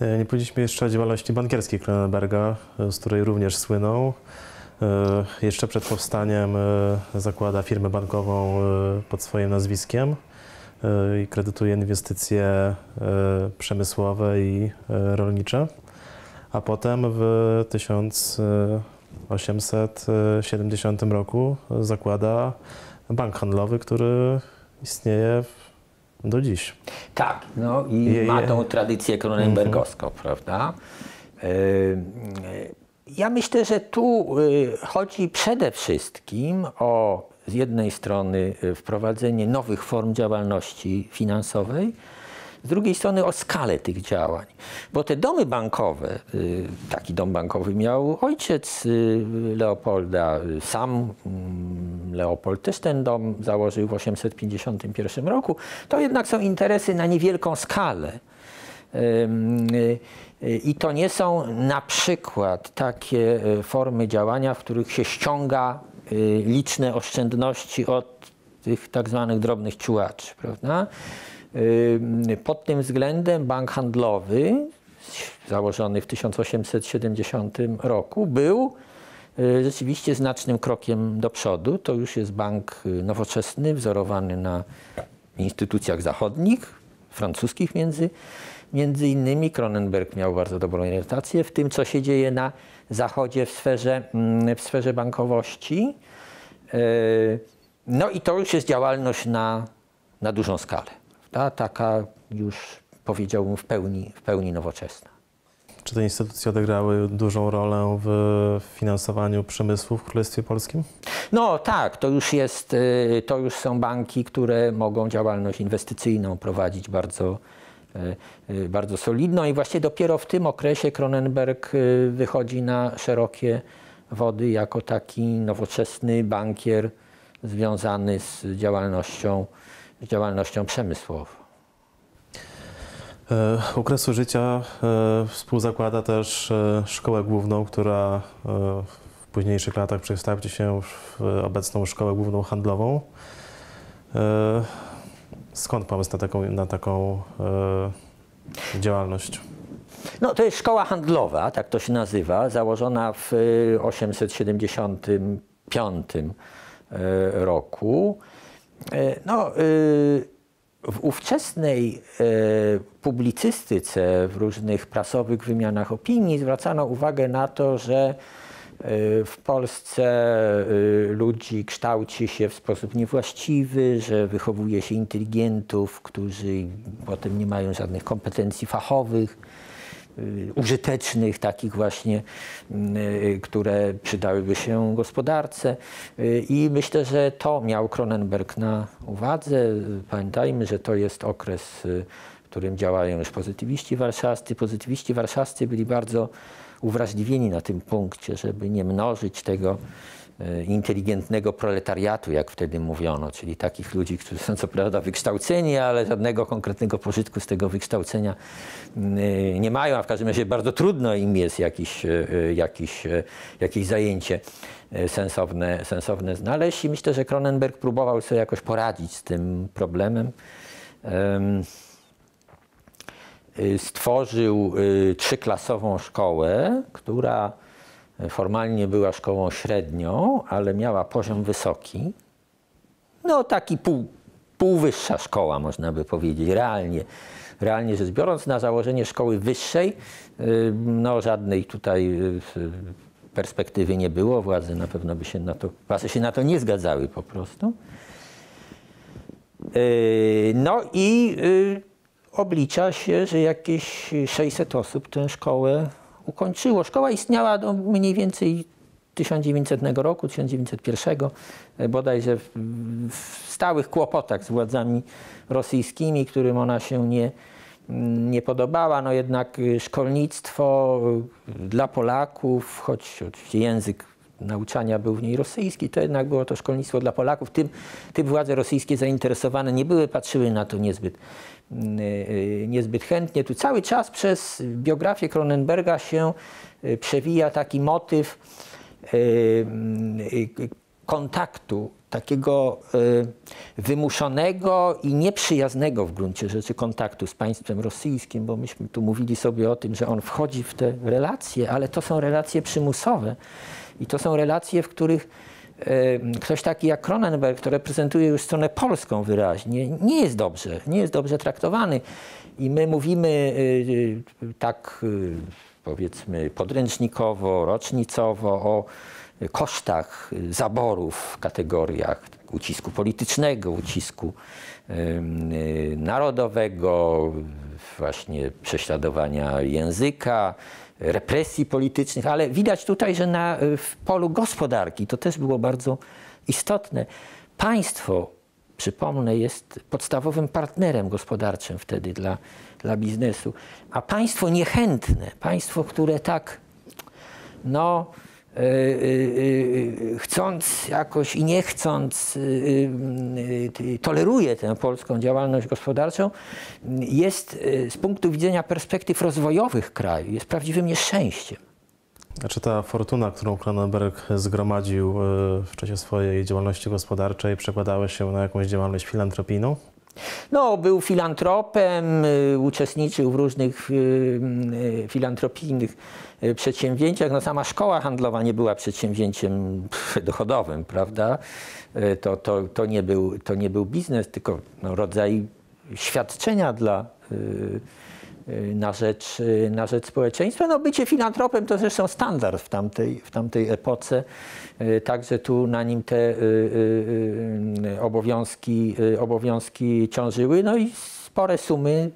E, Nie powiedzieliśmy jeszcze o działalności bankierskiej Kronenberga, e, z której również słynął. Jeszcze przed powstaniem zakłada firmę bankową pod swoim nazwiskiem i kredytuje inwestycje przemysłowe i rolnicze. A potem w 1870 roku zakłada bank handlowy, który istnieje do dziś. Tak, no i je, ma tą tradycję kronenbergowską, mm -hmm. prawda? Ja myślę, że tu y, chodzi przede wszystkim o z jednej strony y, wprowadzenie nowych form działalności finansowej, z drugiej strony o skalę tych działań. Bo te domy bankowe, y, taki dom bankowy miał ojciec y, Leopolda, sam mm, Leopold też ten dom założył w 851 roku, to jednak są interesy na niewielką skalę. Y, I to nie są na przykład takie formy działania, w których się ściąga liczne oszczędności od tych tak zwanych drobnych ciułaczy, prawda? Pod tym względem bank handlowy, założony w 1870 roku, był y, rzeczywiście znacznym krokiem do przodu. To już jest bank y, nowoczesny, wzorowany na instytucjach zachodnich, francuskich między, między innymi. Kronenberg miał bardzo dobrą orientację w tym, co się dzieje na zachodzie w sferze, mm, w sferze bankowości. Y, no i to już jest działalność na, na dużą skalę ta, taka już powiedziałbym w pełni, w pełni nowoczesna. Czy te instytucje odegrały dużą rolę w finansowaniu przemysłu w Królestwie Polskim? No tak, to już, jest, y, to już są banki, które mogą działalność inwestycyjną prowadzić bardzo, y, y, bardzo solidną i właśnie dopiero w tym okresie Kronenberg wychodzi na szerokie wody jako taki nowoczesny bankier związany z działalnością działalnością przemysłową. E, okresu życia e, współzakłada też e, szkołę główną, która w późniejszych latach przekształci się w obecną szkołę główną handlową. Skąd pomysł na taką, na taką działalność? No, to jest szkoła handlowa, tak to się nazywa, założona w 875 roku. E, no, e, w ówczesnej e, publicystyce, w różnych prasowych wymianach opinii zwracano uwagę na to, że w Polsce ludzi kształci się w sposób niewłaściwy, że wychowuje się inteligentów, którzy potem nie mają żadnych kompetencji fachowych użytecznych, takich właśnie, y, które przydałyby się gospodarce. Y, I myślę, że to miał Kronenberg na uwadze. Pamiętajmy, że to jest okres, w którym działają już pozytywiści warszawscy. Pozytywiści warszawscy byli bardzo uwrażliwieni na tym punkcie, żeby nie mnożyć tego inteligentnego proletariatu, jak wtedy mówiono, czyli takich ludzi, którzy są co prawda wykształceni, ale żadnego konkretnego pożytku z tego wykształcenia e, nie mają, a w każdym razie bardzo trudno im jest jakieś, e, jakieś, jakieś zajęcie sensowne, sensowne znaleźć i myślę, że Cronenberg próbował sobie jakoś poradzić z tym problemem. Stworzył trzyklasową szkołę, która formalnie była szkołą średnią, ale miała poziom wysoki. No taki pół, półwyższa szkoła, można by powiedzieć, realnie. Realnie rzecz biorąc, na założenie szkoły wyższej, y, no żadnej tutaj y, perspektywy nie było. Władze na pewno by się na to, władze się na to nie zgadzały po prostu. Y, no i oblicza się, że jakieś 600 osób tę szkołę ukończyło. Szkoła istniała do mniej więcej 1900 roku, 1901, e, bodajże w, w stałych kłopotach z władzami rosyjskimi, którym ona się nie, nie podobała. No jednak e, szkolnictwo e, dla Polaków, choć oczywiście język nauczania był w niej rosyjski, to jednak było to szkolnictwo dla Polaków. Tym, tym władze rosyjskie zainteresowane nie były, patrzyły na to niezbyt, Y, y, niezbyt chętnie. Tu cały czas przez biografię Cronenberga się y, przewija taki motyw kontaktu, takiego wymuszonego i nieprzyjaznego w gruncie rzeczy kontaktu z państwem rosyjskim, bo myśmy tu mówili sobie o tym, że on wchodzi w te relacje, ale to są relacje przymusowe I to są relacje, w których ktoś taki jak Cronenberg, który reprezentuje już stronę polską wyraźnie, nie jest dobrze, nie jest dobrze traktowany. I my mówimy e, e, tak powiedzmy podręcznikowo, rocznicowo o kosztach zaborów w kategoriach ucisku politycznego, ucisku narodowego, właśnie prześladowania języka, represji politycznych, ale widać tutaj, że na, w polu gospodarki to też było bardzo istotne. Państwo, przypomnę, jest podstawowym partnerem gospodarczym wtedy dla, dla biznesu, a państwo niechętne, państwo, które tak no, chcąc jakoś i nie chcąc, toleruje tę polską działalność gospodarczą, jest z punktu widzenia perspektyw rozwojowych kraju, jest prawdziwym nieszczęściem. A czy ta fortuna, którą Cronenberg zgromadził w czasie swojej działalności gospodarczej, przekładała się na jakąś działalność filantropijną? No, był filantropem, y, uczestniczył w różnych y, y, filantropijnych przedsięwzięciach. No, sama szkoła handlowa nie była przedsięwzięciem dochodowym, prawda? To, to, to, nie, był, to nie był biznes, tylko no, rodzaj świadczenia dla Y, na rzecz, y, na rzecz społeczeństwa. No, bycie filantropem to zresztą standard w tamtej, w tamtej epoce, y, także tu na nim te obowiązki, obowiązki ciążyły, no i spore sumy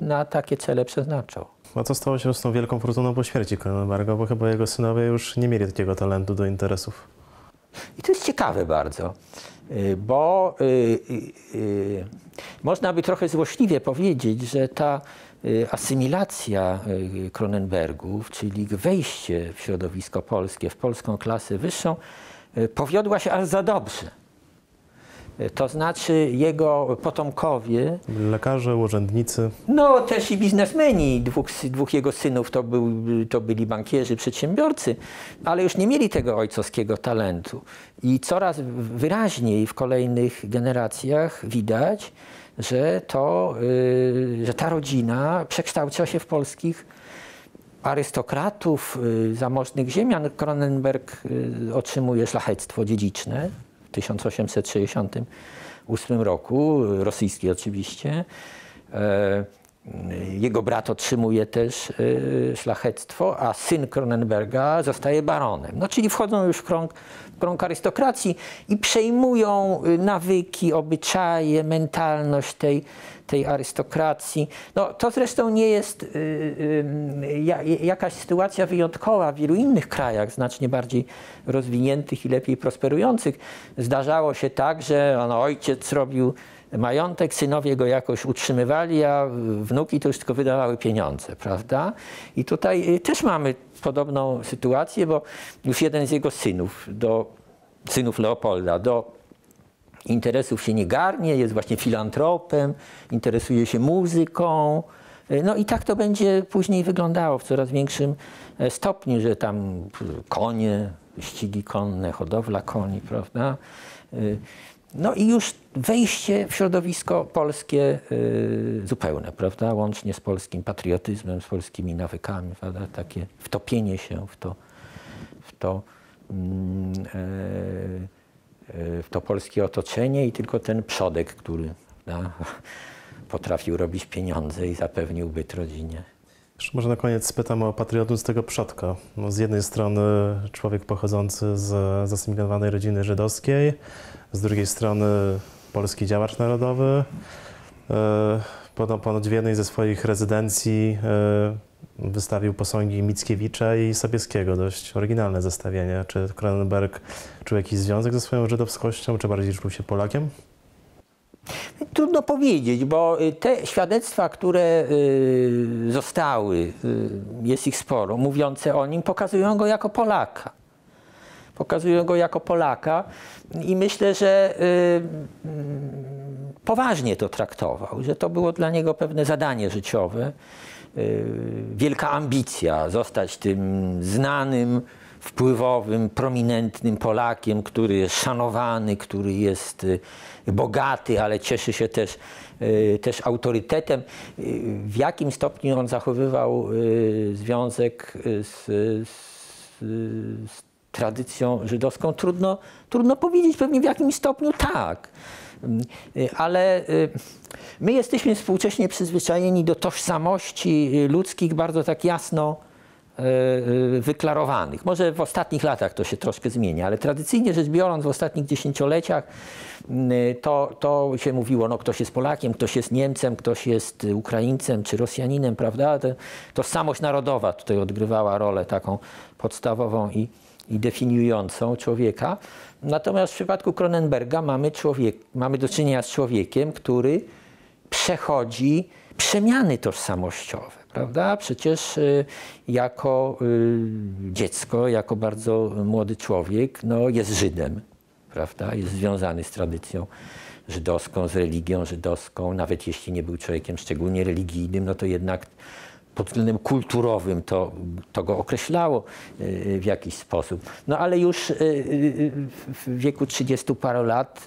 na takie cele przeznaczał. A co stało się z tą wielką fortuną po śmierci Cronenberga, bo chyba jego synowie już nie mieli takiego talentu do interesów. I to jest ciekawe bardzo, bo y, y, y, można by trochę złośliwie powiedzieć, że ta Y, asymilacja y, Kronenbergów, czyli wejście w środowisko polskie, w polską klasę wyższą, y, powiodła się aż za dobrze. To znaczy jego potomkowie. Lekarze, urzędnicy. No też i biznesmeni. Dwóch, dwóch jego synów to, był, to byli bankierzy, przedsiębiorcy, ale już nie mieli tego ojcowskiego talentu. I coraz wyraźniej w kolejnych generacjach widać, że, to, y, że ta rodzina przekształca się w polskich arystokratów, y, zamożnych ziemian. Kronenberg y, otrzymuje szlachectwo dziedziczne 1868 roku, rosyjskie oczywiście. E, jego brat otrzymuje też szlachectwo, a syn Kronenberga zostaje baronem. No, czyli wchodzą już w krąg krąg arystokracji i przejmują y, nawyki, obyczaje, mentalność tej, tej arystokracji. No, to zresztą nie jest y, y, jakaś sytuacja wyjątkowa w wielu innych krajach, znacznie bardziej rozwiniętych i lepiej prosperujących. Zdarzało się tak, że no, ojciec robił majątek, synowie go jakoś utrzymywali, a wnuki to już tylko wydawały pieniądze, prawda? I tutaj też mamy podobną sytuację, bo już jeden z jego synów, do, synów Leopolda, do interesów się nie garnie, jest właśnie filantropem, interesuje się muzyką. No i tak to będzie później wyglądało w coraz większym e, stopniu, że tam konie, ścigi konne, hodowla koni, prawda? No i już wejście w środowisko polskie y, zupełne, prawda? Łącznie z polskim patriotyzmem, z polskimi nawykami, prawda? Takie wtopienie się w to, w to, e, e, w to polskie otoczenie i tylko ten przodek, który prawda? potrafił robić pieniądze i zapewnił byt rodzinie. Jeszcze może na koniec spytam o patriotyzm tego przodka. No z jednej strony człowiek pochodzący z zasymilowanej rodziny żydowskiej, z drugiej strony polski działacz narodowy. E, ponoć w jednej ze swoich rezydencji e, wystawił posągi Mickiewicza i Sobieskiego. Dość oryginalne zestawienie. Czy Kronenberg czuł jakiś związek ze swoją żydowskością, czy bardziej czuł się Polakiem? Trudno powiedzieć, bo y, te świadectwa, które y, zostały, y, jest ich sporo, mówiące o nim, pokazują go jako Polaka. Pokazują go jako Polaka i myślę, że poważnie to traktował, że to było dla niego pewne zadanie życiowe, wielka ambicja zostać tym znanym, wpływowym, prominentnym Polakiem, który jest szanowany, który jest bogaty, ale cieszy się też, y, też autorytetem. Y, w jakim stopniu on zachowywał y, związek z, z, z tradycją żydowską? Trudno, trudno powiedzieć, pewnie w jakimś stopniu tak. Y, ale y, my jesteśmy współcześnie przyzwyczajeni do tożsamości ludzkich bardzo tak jasno wyklarowanych. Może w ostatnich latach to się troszkę zmienia, ale tradycyjnie rzecz biorąc w ostatnich dziesięcioleciach to, to się mówiło, no ktoś jest Polakiem, ktoś jest Niemcem, ktoś jest Ukraińcem czy Rosjaninem, prawda? To, tożsamość narodowa tutaj odgrywała rolę taką podstawową i, i definiującą człowieka. Natomiast w przypadku Cronenberga mamy, człowiek, mamy do czynienia z człowiekiem, który przechodzi przemiany tożsamościowe, prawda? Przecież y, jako y, dziecko, jako bardzo młody człowiek, no, jest Żydem, prawda? Jest związany z tradycją żydowską, z religią żydowską, nawet jeśli nie był człowiekiem szczególnie religijnym, no to jednak pod względem kulturowym to, to go określało y, w jakiś sposób. No ale już y, y, w wieku 30 paru lat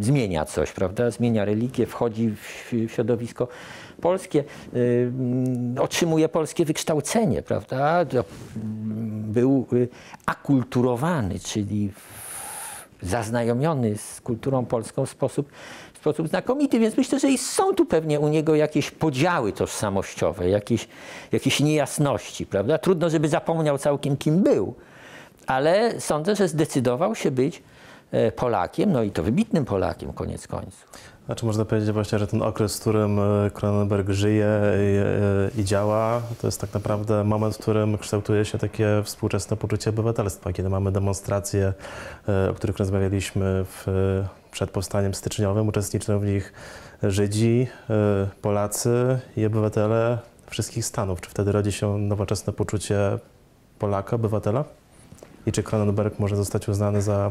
zmienia coś, prawda? Zmienia religię, wchodzi w środowisko polskie, otrzymuje polskie wykształcenie, prawda? Był akulturowany, czyli zaznajomiony z kulturą polską w sposób sposób znakomity, więc myślę, że są tu pewnie u niego jakieś podziały tożsamościowe, jakieś, jakieś niejasności, prawda? Trudno, żeby zapomniał całkiem kim był, ale sądzę, że zdecydował się być e, Polakiem, no i to wybitnym Polakiem koniec końców. Znaczy można powiedzieć właśnie, że ten okres, w którym e, Cronenberg żyje i, e, i, działa, to jest tak naprawdę moment, w którym kształtuje się takie współczesne poczucie obywatelstwa, kiedy mamy demonstracje, o których rozmawialiśmy w przed powstaniem styczniowym uczestniczą w nich Żydzi, e, Polacy i obywatele wszystkich stanów. Czy wtedy rodzi się nowoczesne poczucie Polaka, obywatela? I czy Cronenberg może zostać uznany za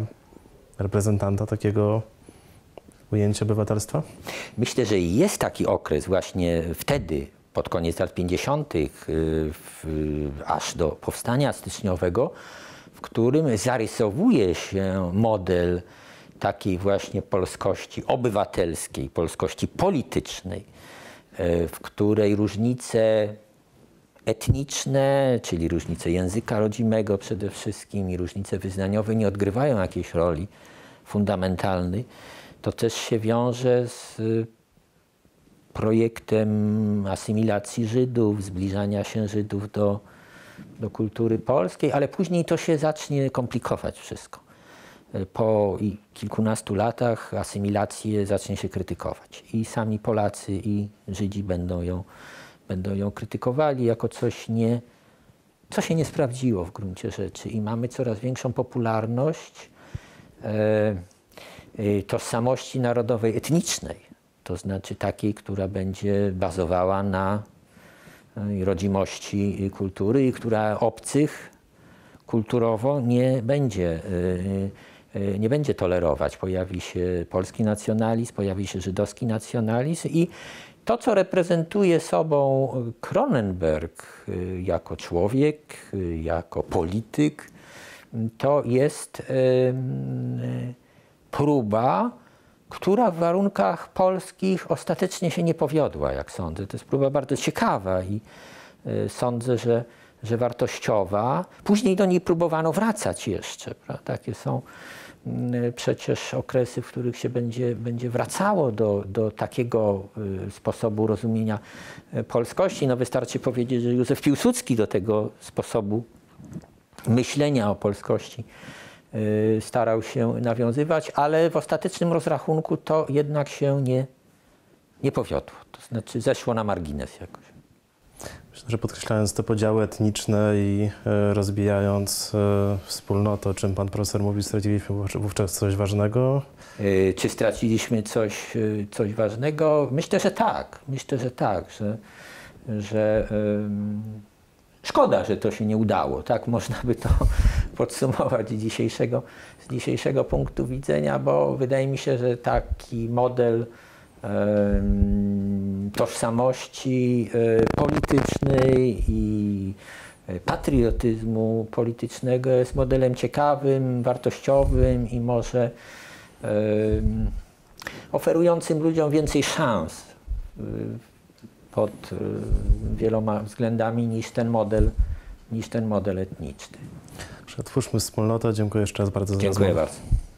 reprezentanta takiego ujęcia obywatelstwa? Myślę, że jest taki okres właśnie wtedy, pod koniec lat 50., aż do powstania styczniowego, w którym zarysowuje się model takiej właśnie polskości obywatelskiej, polskości politycznej, e, w której różnice etniczne, czyli różnice języka rodzimego przede wszystkim i różnice wyznaniowe nie odgrywają jakiejś roli fundamentalnej, to też się wiąże z projektem asymilacji Żydów, zbliżania się Żydów do, do kultury polskiej, ale później to się zacznie komplikować wszystko po kilkunastu latach asymilację zacznie się krytykować. I sami Polacy, i Żydzi będą ją, będą ją krytykowali jako coś, nie, co się nie sprawdziło w gruncie rzeczy. I mamy coraz większą popularność e, tożsamości narodowej etnicznej, to znaczy takiej, która będzie bazowała na e, rodzimości kultury i która obcych kulturowo nie będzie E, nie będzie tolerować. Pojawi się polski nacjonalizm, pojawi się żydowski nacjonalizm i to, co reprezentuje sobą Cronenberg jako człowiek, jako polityk, to jest próba, która w warunkach polskich ostatecznie się nie powiodła, jak sądzę. To jest próba bardzo ciekawa i sądzę, że, że wartościowa. Później do niej próbowano wracać jeszcze. Prawda? Takie są Mm, przecież okresy, w których się będzie, będzie wracało do, do takiego y, sposobu rozumienia y, polskości. No wystarczy powiedzieć, że Józef Piłsudski do tego sposobu myślenia o polskości y, starał się nawiązywać, ale w ostatecznym rozrachunku to jednak się nie, nie powiodło. To znaczy zeszło na margines jakoś. Myślę, że podkreślając te podziały etniczne i e, rozbijając e, wspólnotę, o czym pan profesor mówił, straciliśmy wówczas coś ważnego? Czy straciliśmy coś, coś ważnego? Myślę, że tak. Myślę, że tak, że, że szkoda, że to się nie udało. Tak można by to podsumować z dzisiejszego, z dzisiejszego punktu widzenia, bo wydaje mi się, że taki model tożsamości e, politycznej i e, patriotyzmu politycznego jest modelem ciekawym, wartościowym i może oferującym ludziom więcej szans pod wieloma względami niż ten model niż ten model etniczny. Przetwórzmy wspólnotę. Dziękuję jeszcze raz bardzo za Dziękuję rozmowę. bardzo.